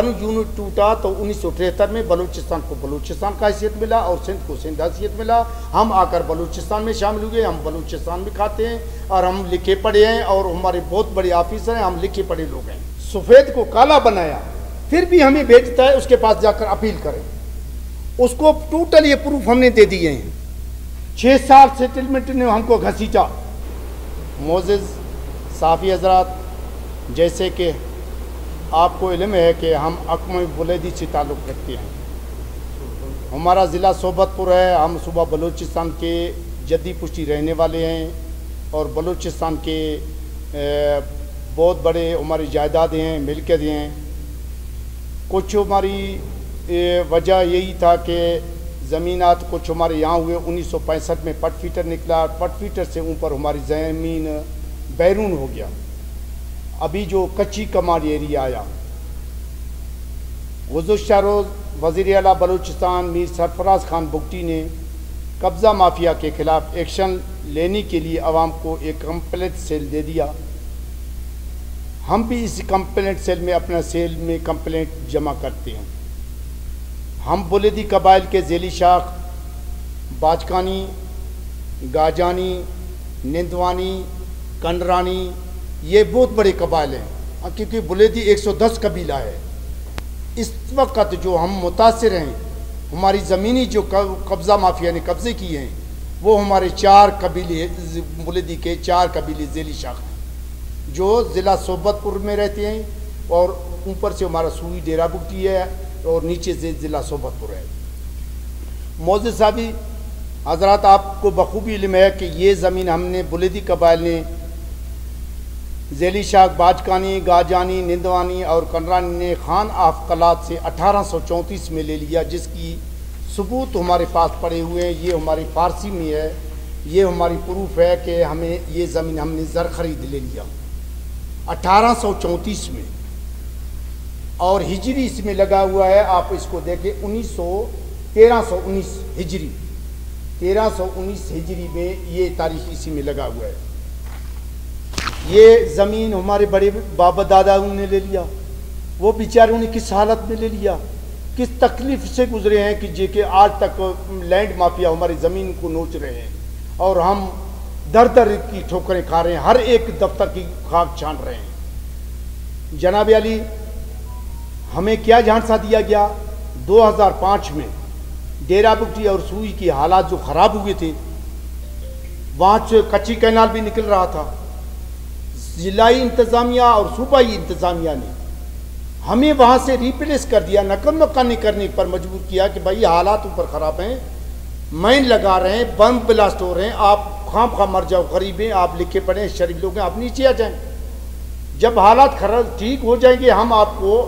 Unit टूटा? तो उन्नीस में बलूचिस्तान को बलूचिस्तान का हैसियत मिला और सिंध को सिंध हैसियत मिला। हम आकर बलूचिस्तान में शामिल हुए, हम बलूचिस्तान में खाते हैं और हम लिखे पढ़े हैं और हमारे बहुत बड़े ऑफिसर हैं, हम लिखे पढ़े लोग हैं। सफ़ेद को काला बनाया, फिर भी हमें भेजता है, उसके पास जाकर अपील करें। उसको टोटल ये प्रूफ हमने दे दिए हैं। छः साल सेटलमेंट ने हमको घसीटा। मोजिज, साफ़ी हजरात, जैसे कि आपको इलम है कि हम अकम बुलेदी से ताल्लुक़ रखते हैं। हमारा ज़िला सोबतपुर है, हम सुबह बलूचिस्तान के जद्दी पुष्टी रहने वाले हैं और बलूचिस्तान के बहुत बड़े हमारी जायदाद हैं मिलकत हैं। कुछ हमारी वजह यही था कि ज़मीनात कुछ हमारे यहाँ हुए, उन्नीस सौ पैंसठ में पट फीटर निकला पट फीटर से ऊपर हमारी ज़मीन बैरून हो गया। अभी जो कच्ची कमाल एरिया आया गुजशत रोज़ वज़ी अला बलूचिस्तान मीर सरफराज खान बुगटी ने कब्ज़ा माफिया के ख़िलाफ़ एक्शन लेने के लिए आवाम को एक कंप्लेंट सेल दे दिया। हम भी इस कंप्लेंट सेल में अपना सेल में कंप्लेंट जमा करते हैं। हम बुलेदी कबाइल के झेली शाख, बाजकानी, गाजानी, निंदवानी, कंडरानी ये बहुत बड़े कबाइल हैं। क्योंकि बुलेदी 110 कबीला है। इस वक्त जो हम मुतासर हैं, हमारी ज़मीनी जो कब्ज़ा माफिया ने कब्ज़े किए हैं, वो हमारे चार कबीले बुलेदी के चार कबीले झेली शाख हैं, जो ज़िला सोबतपुर में रहते हैं और ऊपर से हमारा सूई डेरा बुकटी है और नीचे से ज़िला सोबतपुर है। मोज़ साहबी हज़रत आपको बखूबी इल्म है कि ये ज़मीन हमने बुलेदी कबाइल ने जेली शाख बाजकानी, गाजानी, निंदवानी और कनरानी ने खान आफ कलात से अठारह सौ चौंतीस में ले लिया, जिसकी सबूत हमारे पास पड़े हुए हैं। ये हमारी फ़ारसी में है। ये हमारी प्रूफ है कि हमें ये ज़मीन हमने ज़र खरीद ले लिया। अठारह सौ चौंतीस में। और हिजरी इसमें लगा हुआ है, आप इसको देखें, उन्नीस सौ तेरह सौ उन्नीस हिजरी। तेरह सौ उन्नीस हिजरी में ये तारीख इसी में लगा हुआ है। ये ज़मीन हमारे बड़े बाबा दादाओं ने ले लिया। वो बेचारों ने किस हालत में ले लिया? किस तकलीफ़ से गुजरे हैं कि जे के आज तक लैंड माफिया हमारी ज़मीन को नोच रहे हैं और हम दर दर की ठोकरें खा रहे हैं, हर एक दफ्तर की खाक छान रहे हैं। जनाब अली, हमें क्या झांसा दिया गया? 2005 में डेरा बुकटी और सूई की हालात जो ख़राब हुए थे, वहाँ से कच्ची कैनाल भी निकल रहा था। ज़िलाई इंतज़ामिया और सूबाई इंतज़ामिया ने हमें वहाँ से रिप्लेस कर दिया, नकल मकानी करने पर मजबूर किया कि भाई हालात ऊपर ख़राब हैं मैन लगा रहे हैं बम ब्लास्ट हो रहे हैं, आप खाम खा मर जाओ, गरीब हैं, आप लिखे पढ़े शरीफ लोग हैं, आप नीचे आ जाएँ। जब हालात खराब, ठीक हो जाएँगे, हम आपको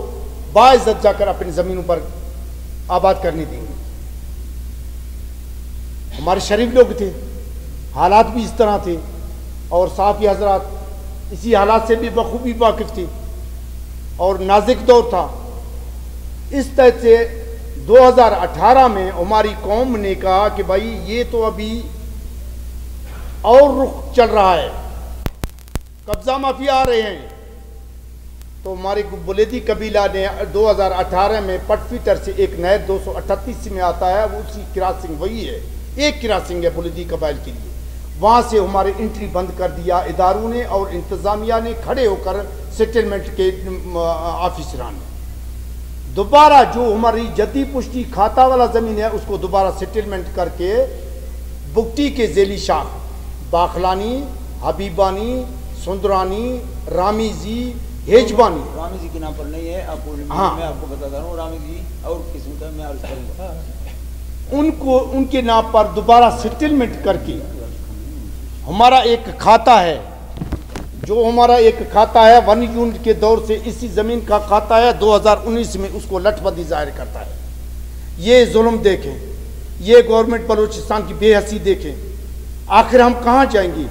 बाइज्जत जाकर अपनी ज़मीनों पर आबाद करने देंगे। हमारे शरीफ लोग थे, हालात भी इस तरह थे, और साफ़ी हजरात इसी हालात से भी बखूबी वाकिफ थी। और नाजिक दौर था। इस तरह से 2018 में हमारी कौम ने कहा कि भाई, ये तो अभी और रुख चल रहा है। कब्जा माफिया आ रहे हैं। तो हमारे बुलेदी कबीला ने 2018 में पटफीटर से एक नए दो में आता है, वो उसी किरासिंग वही है। एक किरासिंग है बुलेदी कबाइल के लिए। वहाँ से हमारे एंट्री बंद कर दिया। इदारों ने और इंतज़ामिया ने खड़े होकर सेटलमेंट के ऑफिसरान ने दोबारा जो हमारी जद्दी पुष्टि खाता वाला ज़मीन है उसको दोबारा सेटलमेंट करके बुकटी के जेली शाख बाखलानी हबीबानी सुंदरानी रामीजी हेजबानी। रामी जी के नाम पर नहीं है आपको हाँ। मैं आपको बताता हूँ रामी जी और किस्म का मैं उनको उनके नाम पर दोबारा सेटलमेंट करके हमारा एक खाता है। जो हमारा एक खाता है, वन यूनिट के दौर से इसी ज़मीन का खाता है 2019 में उसको लठबंदी ज़ाहिर करता है। ये जुल्म देखें, ये गवर्नमेंट बलूचिस्तान की बेहसी देखें। आखिर हम कहाँ जाएँगे?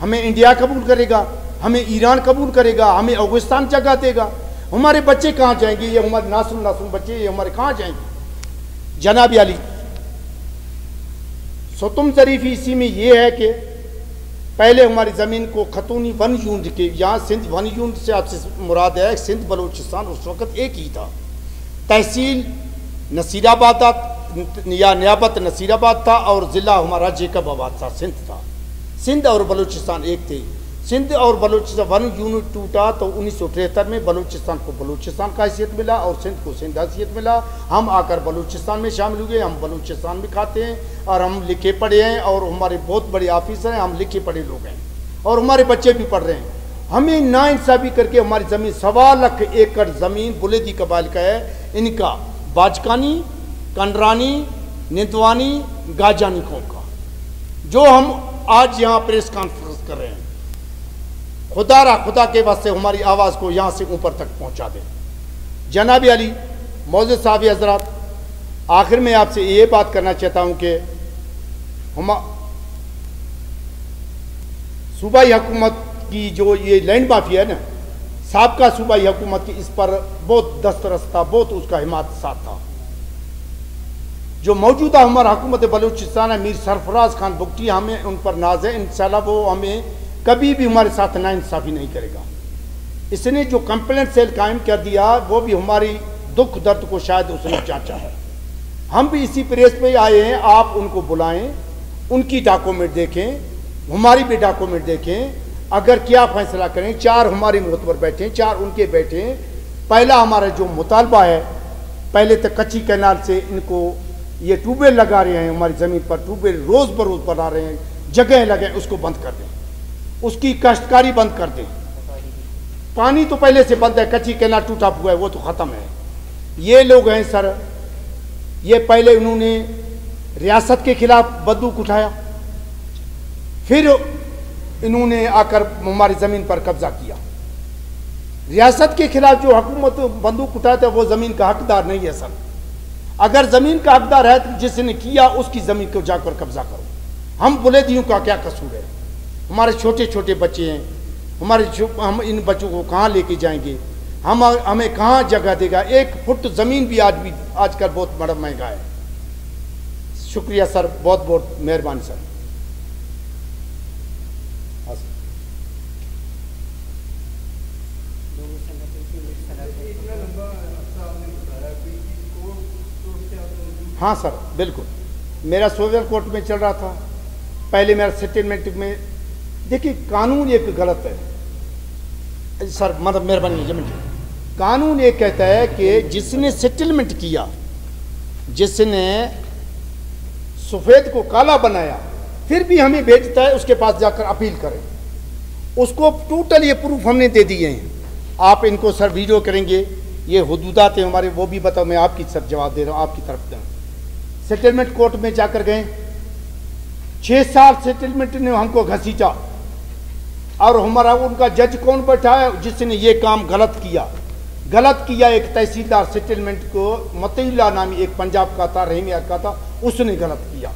हमें इंडिया कबूल करेगा, हमें ईरान कबूल करेगा, हमें अफ़गानिस्तान जगह देगा। हमारे बच्चे कहाँ जाएँगे? ये हमारे नासुम नासुम बच्चे, ये हमारे कहाँ जाएँगे? जनाब अली, सतुम शरीफी इसी में ये है कि पहले हमारी ज़मीन को खतूनी वन यूनिट के यहाँ सिंध वन यूनिट से आपसे मुराद है, सिंध, बलूचिस्तान उस वक्त एक ही था। तहसील नसीराबाद या नियाबत नसीराबाद था, और ज़िला हमारा जेकब आबाद था, सिंध था। सिंध और बलूचिस्तान एक थे। सिंध और बलूचिस्तान, वन यूनिट टूटा तो उन्नीस सौ तिहत्तर में बलूचिस्तान को बलूचिस्तान का हैसियत मिला और सिंध को सिंध हैसियत मिला। हम आकर बलूचिस्तान में शामिल हुए, हम बलूचिस्तान में खाते हैं और हम लिखे पढ़े हैं और हमारे बहुत बड़े ऑफिसर हैं, हम लिखे पढ़े लोग हैं और हमारे बच्चे भी पढ़ रहे हैं। हमें नाइंसाफ़ी करके हमारी ज़मीन, सवा लख एकड़ ज़मीन बुलेदी कबाल का है। इनका बाजकानी, कंडरानी, निंदवानी, गाजानी कौम का। जो हम आज यहाँ प्रेस कॉन्फ्रेंस कर रहे हैं। खुदा रा खुदा के वास्ते हमारी आवाज़ को यहाँ से ऊपर तक पहुँचा दें। जनाब अली मौज साहब हजरात, आखिर में आपसे ये बात करना चाहता हूँ कि हम सूबाई हुकूमत की जो ये लैंड माफिया है ना, सबका सूबाई हुकूमत की इस पर बहुत दस्तरस था बहुत उसका हिमात साथ था। जो मौजूदा हमारा हुकूमत बलूचिस्तान है मीर सरफराज खान बुगटी हमें उन पर नाज है इन वो हमें कभी भी हमारे साथ नाइंसाफ़ी नहीं करेगा। इसने जो कंप्लेंट सेल कायम कर दिया, वो भी हमारी दुख दर्द को शायद उसने जांचा है। हम भी इसी प्रेस पे आए हैं, आप उनको बुलाएँ, उनकी डॉक्यूमेंट देखें, हमारी भी डॉक्यूमेंट देखें, अगर क्या फैसला करें, चार हमारे पर बैठे चार उनके बैठे पहला हमारा जो मुतालबा है, पहले तो कच्ची कैनाल से इनको ये ट्यूबवेल लगा रहे हैं, हमारी ज़मीन पर ट्यूबवेल रोज़ बरोज़ बना रहे हैं, जगह लगे, उसको बंद कर दें। उसकी कष्टकारी बंद कर दें। पानी तो पहले से बंद है, कच्ची कैनाल टूटा हुआ है, वो तो ख़त्म है। ये लोग हैं सर, ये पहले उन्होंने रियासत के खिलाफ बंदूक उठाया, फिर इन्होंने आकर हमारी ज़मीन पर कब्जा किया। रियासत के खिलाफ जो हुकूमत बंदूक उठाते वो ज़मीन का हकदार नहीं है सर। अगर ज़मीन का हकदार है तो जिसने किया, उसकी ज़मीन को जाकर कब्जा करो। हम बुलेदियों का क्या कसूर है? हमारे छोटे छोटे बच्चे हैं, हमारे हम इन बच्चों को कहाँ लेके जाएँगे? हम, हमें कहाँ जगह देगा? एक फुट ज़मीन भी आज भी, आजकल बहुत बड़ा महँगा है। शुक्रिया सर, बहुत बहुत मेहरबानी सर। हाँ सर, बिल्कुल। मेरा सोशल कोर्ट में चल रहा था। पहले मेरा सेटलमेंट में देखिए, कानून एक गलत है। सर मतलब मेहरबानी ज़मीन कानून ये कहता है कि जिसने सेटलमेंट किया, जिसने सफ़ेद को काला बनाया, फिर भी हमें भेजता है, उसके पास जाकर अपील करें। उसको टोटल ये प्रूफ हमने दे दिए हैं। आप इनको, सर वीडियो करेंगे। ये हदूदात हैं हमारे, वो भी बताओ, मैं आपकी सर जवाब दे रहा हूँ, आपकी तरफ़ से सेटलमेंट कोर्ट में जाकर गए। छह साल सेटलमेंट ने हमको घसीटा। और हमारा उनका जज कौन बैठा है? जिसने ये काम गलत किया। गलत किया एक तहसीलदार सेटलमेंट को मतुल्ला नामी एक पंजाब का था रहीम का था, उसने गलत किया।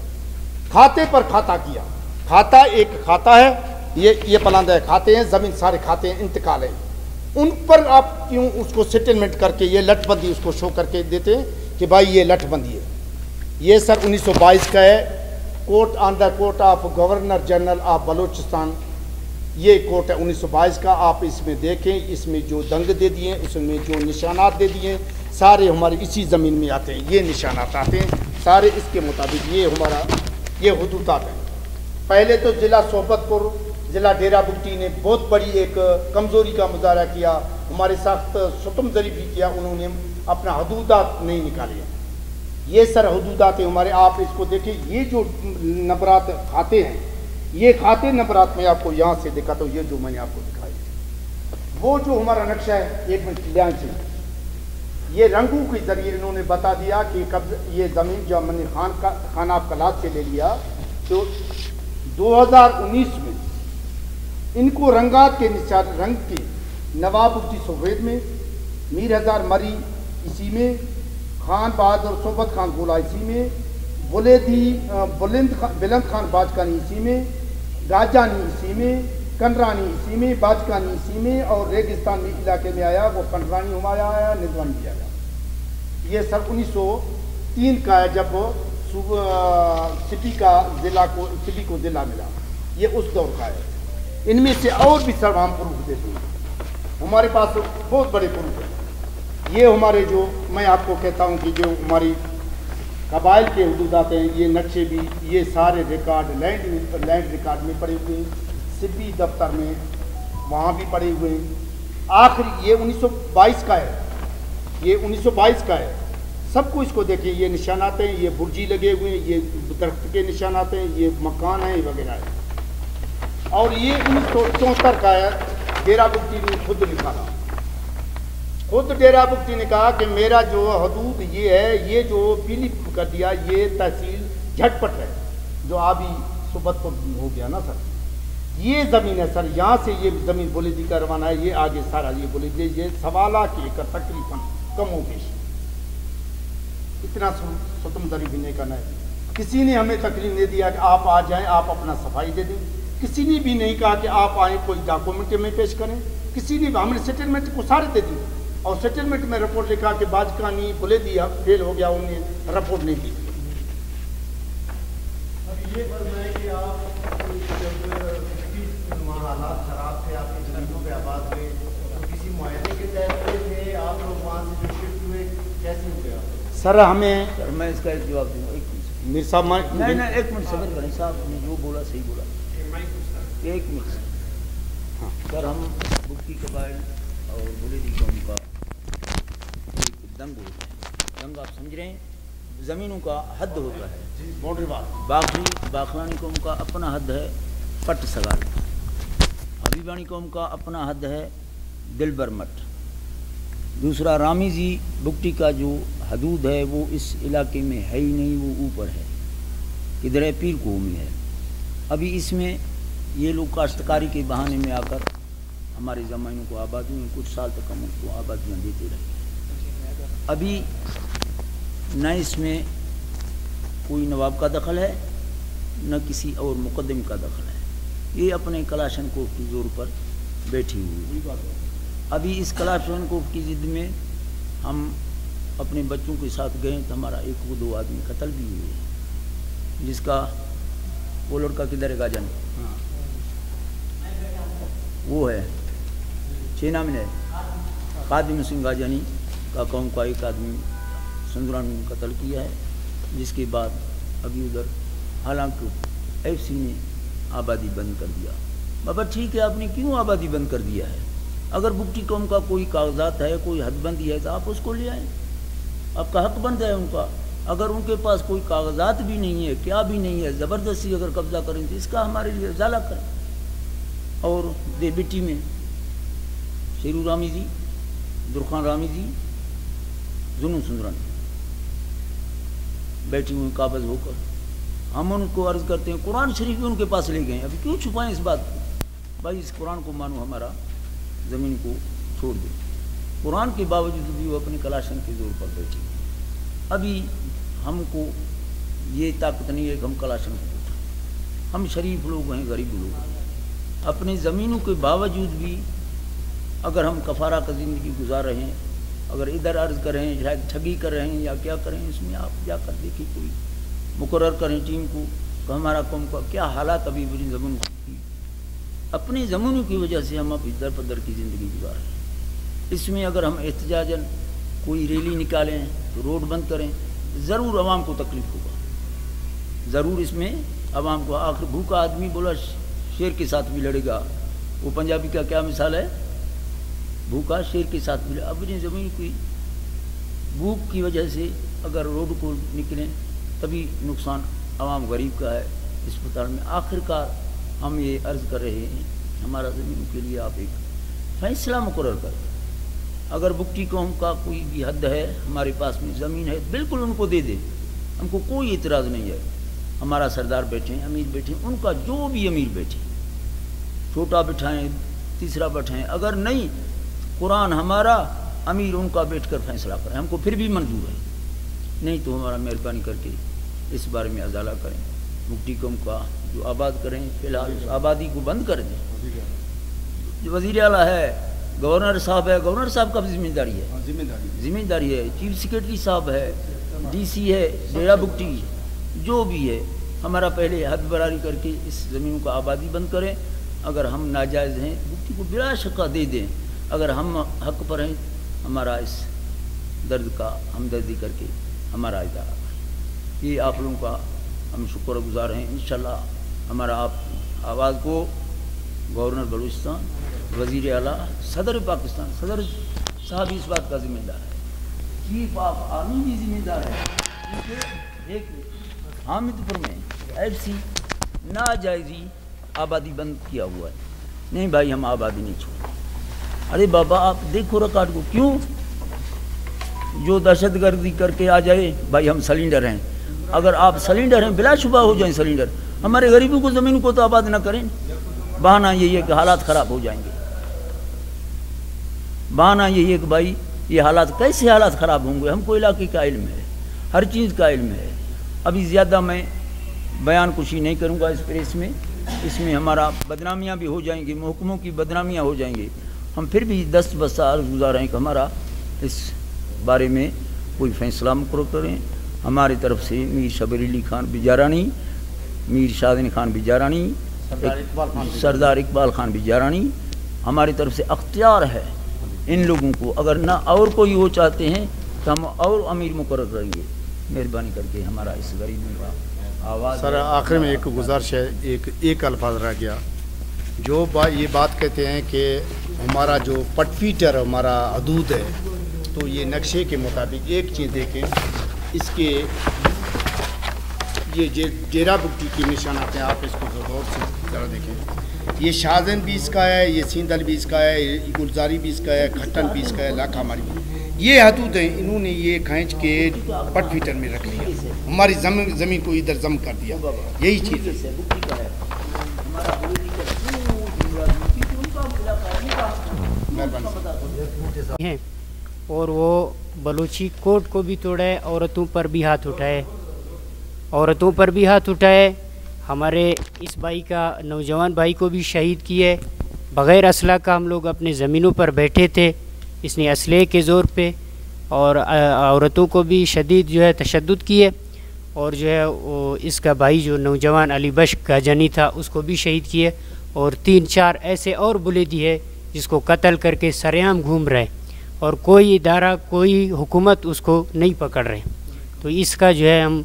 खाते पर खाता किया। खाता एक खाता है, ये ये पलांदा है, खाते हैं, ज़मीन सारे खाते हैं, इंतकाल है। उन पर आप क्यों उसको सेटलमेंट करके, ये लटबंदी उसको शो करके देते हैं कि भाई ये लटबंदी है। ये सर 1922 का है। Court on the court of governor general of Baluchistan ये कोर्ट है 1922 का। आप इसमें देखें, इसमें जो दंग दे दिए उसमें जो निशानात दे दिए सारे हमारे इसी ज़मीन में आते हैं। ये निशानात आते हैं। सारे इसके मुताबिक ये हमारा, ये हदूतात हैं। पहले तो ज़िला सोबतपुर, ज़िला डेरा बुट्टी ने बहुत बड़ी एक कमज़ोरी का मुजाहरा किया। हमारे साथ सुतम जरी भी किया, उन्होंने अपना हदूदात नहीं निकाले ये सर हदूदात हमारे। आप इसको देखें, ये जो नबरात खाते हैं ये खाते नबरात में आपको यहाँ से देखा तो ये जो मैंने आपको दिखाई वो जो हमारा नक्शा है एक मिनट ध्यान ये रंगों के ज़रिए इन्होंने बता दिया कि कब ये ज़मीन जो मैंने खान का, खान कलाद से ले लिया तो 2019 में इनको रंगात के निशान रंग के नवाबुद्दी सफ़ेद में, मीर हज़ार मरी इसी में, खान बहादुर सोबत खान गोला इसी में, बुलेदी बुलंद खान बुलंद खान बाजकानी इसी में गाजानी इसी में, कंडरानी इसी में बाजकानी इसी में और रेगिस्तान इलाके में आया, वो कंडरानी हमारा आया निजवानी भी आया ये सौ तीन का है जब सिटी का ज़िला को, सिटी को ज़िला मिला। ये उस दौर का है। इनमें से और भी सर हम प्रूफ देते हैं। हमारे पास बहुत बड़े प्रूफ हैं। ये हमारे जो, मैं आपको कहता हूँ कि जो हमारी कबाइल के हदूद आते हैं, ये नक्शे भी, ये सारे रिकॉर्ड लैंड लैंड रिकॉर्ड में पड़े हुए हैं सिब्बी दफ्तर में वहाँ भी पड़े हुए हैं। आखिर, ये 1922 का है, ये 1922 का है। सबको इसको देखें, ये निशान आते हैं, ये बुर्जी लगे हुए हैं, ये दरख्त के निशान आते हैं, ये मकान है वगैरह और ये उन्नीस सौ चौहत्तर का है, डेरा बुक्ति ने खुद निकाला खुद डेरा बुक्ति ने कहा कि मेरा जो हदूद ये है, ये जो पीली कर दिया, ये तहसील झटपट है, जो अभी सुबह को हो गया ना सर। ये ज़मीन है सर, यहाँ से ये ज़मीन बोली दी का रवाना है, ये आगे सारा ये बोली दी ये सवाला के एकड़ तकरीबन कम हो पेश इतना स्वतंत्र भी नहीं करना है। किसी ने हमें तकलीफ़ नहीं दिया कि आप आ जाएँ, आप अपना सफ़ाई दे दें। किसी ने भी नहीं कहा कि आप आए, कोई डॉक्यूमेंट में पेश करें। किसी ने हमने सेटलमेंट को सारे दे दी और सेटलमेंट में रिपोर्ट लिखा कि बाजका नहीं बोले दिया फेल हो गया उन्हें रिपोर्ट नहीं दी। अब ये कि आप हालात खराब थे आपके जमीनों पे आबाद हुए तो किसी मुआदे के तहत थे आप लोग वहाँ से शिफ्ट हुए कैसे हुए सर हमें सर मैं इसका एक जवाब दूँगा। एक मिनट मीर साहब नहीं नहीं एक मिनट समझ करें साहब ने जो बोला सही बोला। एक मिनट हाँ। सर हम बुक्की कबाइल और बुलेदी कौम का दंग होता है। दंग आप समझ रहे हैं? ज़मीनों का हद होता है। बाउंड्री बाकी बाखलानी कौम का अपना हद है पट सगाल। हबीबानी कौम का अपना हद है दिलबर मठ। दूसरा रामीजी बुकटी का जो हदूद है वो इस इलाके में है ही नहीं वो ऊपर है। इधर है पीर कोमी है। अभी इसमें ये लोग काश्तकारी के बहाने में आकर हमारे ज़मानों को आबादी में कुछ साल तक हम उनको आबादियाँ देते रहे। अभी न इसमें कोई नवाब का दखल है न किसी और मुकदम का दखल है। ये अपने कलाशन कोफ की ज़ोर पर बैठी हुई है। अभी इस कलाशन कोफ की जिद में हम अपने बच्चों के साथ गए तो हमारा एक वो दो आदमी कत्ल भी हुए जिसका वो लड़का किधर है गाजन? हाँ। वो है। छः नाम है। कादिम सिंह गाजनी। का कौम का एक आदमी संदुरान कत्ल किया है, जिसके बाद अभी उधर, हालाँकि एफ़ सी ने आबादी बंद कर दिया। बाबा ठीक है, आपने क्यों आबादी बंद कर दिया है? अगर बुक्टी कौम का कोई कागजात है, कोई हदबंदी है तो आप उसको ले आए। आपका हक बंद है उनका। अगर उनके पास कोई कागजात भी नहीं है, क्या भी नहीं है, ज़बरदस्ती अगर कब्ज़ा करें तो इसका हमारे लिए उजाला करें। और देबिटी में शेरू रामी जी दुरखान रामी जी जुनू सुंदरन। बैठी हुई काबज होकर। हम उनको अर्ज़ करते हैं, कुरान शरीफ भी उनके पास ले गए अभी क्यों छुपाएँ इस बात को? भाई, इस कुरान को मानो हमारा ज़मीन को छोड़ दे। कुरान के बावजूद भी वो अपने कलाशन के ज़ोर पर बैठे। अभी हमको ये ताकत नहीं है कि हम कलाशन को उठाएँ। हम शरीफ लोग हैं, गरीब लोग हैं। अपनी ज़मीनों के बावजूद भी अगर हम कफारा का ज़िंदगी गुजार रहे हैं अगर इधर अर्ज़ करें शायद ठगी कर रहे या क्या करें, इसमें आप जाकर देखिए कोई। मुकर करें टीम को कि हमारा कौम का क्या हालात अभी बुरी ज़मीन की अपनी ज़मीनों की वजह से हम अब इधर पदर की ज़िंदगी गुजार रहे हैं। इसमें अगर हम एहतजाजन कोई रैली निकालें तो रोड बंद करें, ज़रूर आवाम को तकलीफ़ होगा। ज़रूर इसमें आवाम को आखिर भूखा आदमी बोला, शेर के साथ भी लड़ेगा। वो पंजाबी का क्या मिसाल है? भूखा शेर के साथ भी अपनी ज़मीन की भूख की वजह से अगर रोड को निकलें, तभी नुकसान आवाम गरीब का है। अस्पताल में आखिरकार हम ये अर्ज़ कर रहे हैं, हमारा ज़मीन के लिए आप एक फैसला मुकर कर। अगर बुक्टी कौम का कोई भी हद है, हमारे पास में ज़मीन है, बिल्कुल उनको दे दें। हमको कोई इतराज़ नहीं है। हमारा सरदार बैठे, अमीर बैठे, उनका जो भी अमीर बैठे। छोटा बैठाएँ, तीसरा बैठाएँ, अगर नहीं कुरान हमारा अमीर उनका बैठ कर फैसला करें। हमको फिर भी मंजूर है। नहीं तो हमारा मेहरबानी करके इस बारे में अजाला करें। मुक्ति कम का जो आबाद करें फ़िलहाल उस आबादी को बंद कर दें। जो वज़ीर अला है गवर्नर साहब है गवर्नर साहब का भी ज़िम्मेदारी है। हाँ, ज़िम्मेदारी ज़िम्मेदारी है। चीफ सेक्रेटरी साहब है डीसी है डेरा बुकटी जो भी है हमारा पहले हद बरारी करके इस ज़मीन को आबादी बंद करें। अगर हम नाजायज़ हैं बुकटी को बिला शक्का दे दें। अगर हम हक पर हैं, हमारा इस दर्द का हमदर्दी करके हमारा इदारा ये आप लोगों का हम शुक्र गुजार हैं। इन हमारा आप आवाज़ को गवर्नर बलूचिस्तान, वज़ीर अला सदर पाकिस्तान, सदर साहब इस बात का जिम्मेदार है। चीफ ऑफ़ आर्मी भी जिम्मेदार है। एक हामिदपुर में ऐसी नाजायजी आबादी बंद किया हुआ है। नहीं भाई, हम आबादी नहीं छोड़ अरे बाबा, आप देखो रिकॉर्ड को, क्यों? जो दहशत गर्दी करके आ जाए, भाई हम सिलेंडर हैं। अगर आप सिलेंडर हैं बिला बिलाशुबा हो जाए सिलेंडर, हमारे गरीबों को ज़मीन को तो आबाद ना करें। बहाना यही है कि हालात ख़राब हो जाएँगे। बहाना यही है कि भाई, ये हालात, कैसे हालात ख़राब होंगे? हमको इलाके का इल्म है, हर चीज़ का इल्म है। अभी ज़्यादा मैं बयान कुछ ही नहीं करूँगा इस प्रेस में। इसमें हमारा बदनामियाँ भी हो जाएँगी, महकमों की बदनामियाँ हो जाएँगी। हम फिर भी दस बस साल गुजार हैं कि हमारा इस बारे में कोई फैसला मुकर करें। हमारी तरफ़ से मीर शबर अली खान बिजारानी मीर शादिन खान बिजारानी सरदार इकबाल खान बिजारानी। हमारी तरफ़ से अख्तियार है इन लोगों को। अगर ना और कोई वो चाहते हैं तो हम और अमीर मुकर करेंगे। मेहरबानी करके हमारा इस गरीबों का आवाज़ सर आखिर में एक गुजारिश है एक एक अल्फाज रह गया। जो बा ये बात कहते हैं कि हमारा जो पटफीटर हमारा अदूद है तो ये नक्शे के मुताबिक एक चीज़ देखें, इसके ये जे, डेरा बुक्टी के निशान आते हैं, आप इसको गौर से ज़रा देखें। ये शाहजन भी इसका है, ये सींदल भी इसका है, ये गुलजारी भी इसका है, खट्टन भी इसका है, लाखा हमारी ये हदूद हैं, इन्होंने ये खींच के पट फीटर में रख लिया। हमारी ज़मीन को इधर जम कर दिया। यही चीज़ है। हैं और वो बलूची कोर्ट को भी तोड़े, औरतों पर भी हाथ उठाए। औरतों पर भी हाथ उठाए। हमारे इस भाई का, नौजवान भाई को भी शहीद किए। बग़ैर असला का हम लोग अपने ज़मीनों पर बैठे थे, इसने असले के ज़ोर पे और औरतों को भी शदीद जो है तशद किए और जो है वो इसका भाई जो नौजवान अली बश का जनी था, उसको भी शहीद किए। और तीन चार ऐसे और बुलेदी है जिसको कत्ल करके सरेआम घूम रहे और कोई इदारा कोई हुकूमत उसको नहीं पकड़ रहे। तो इसका जो है हम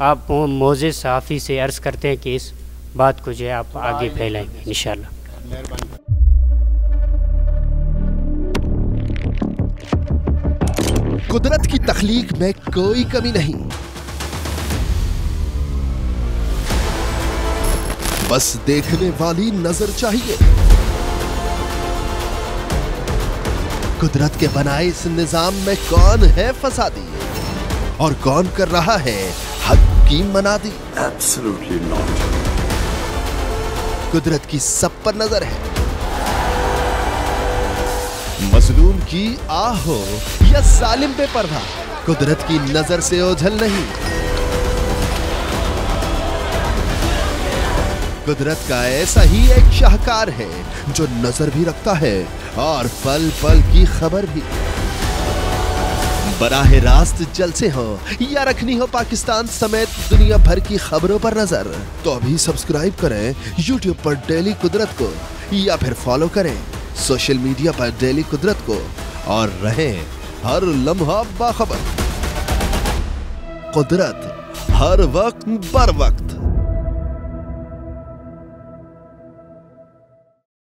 आप मोज़ सहाफ़ी से अर्ज़ करते हैं कि इस बात को जो है आप आगे फैलाएँगे इन कुदरत की तखलीक में कोई कमी नहीं। बस देखने वाली नज़र चाहिए। कुदरत के बनाए इस निज़ाम में कौन है फसादी? और कौन कर रहा है हक की मनादी? Absolutely not. कुदरत की सब पर नज़र है। मजलूम की आह हो या सालिम पे पर्दा कुदरत की नज़र से ओझल नहीं। कुदरत का ऐसा ही एक शाहकार है, जो नज़र भी रखता है और पल पल की खबर भी। बराह रास्त जलसे हो, या रखनी हो पाकिस्तान समेत दुनिया भर की खबरों पर नज़र। तो अभी सब्सक्राइब करें यूट्यूब पर डेली कुदरत को, या फिर फॉलो करें सोशल मीडिया पर डेली कुदरत को, और रहें हर लम्हा बाखबर। कुदरत हर वक्त, बर वक्त।